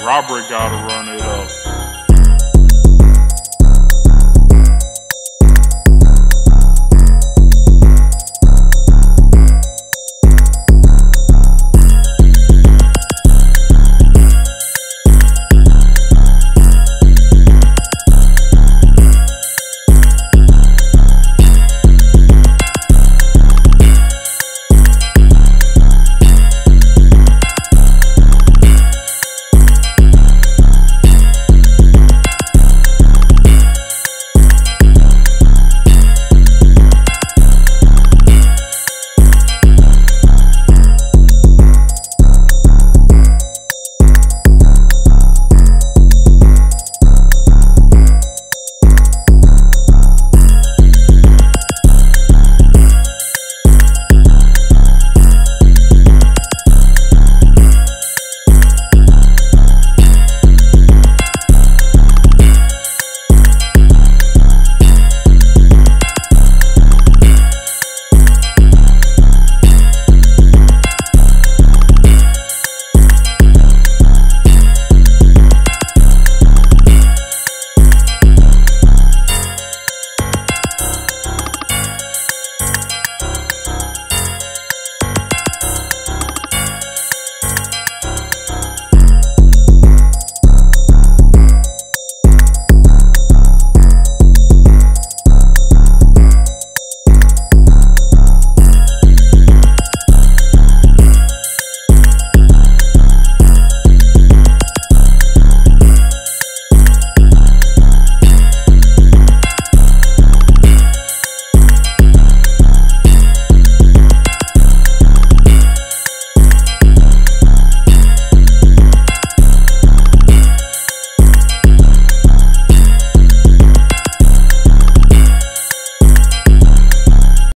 Robert gotta run it up.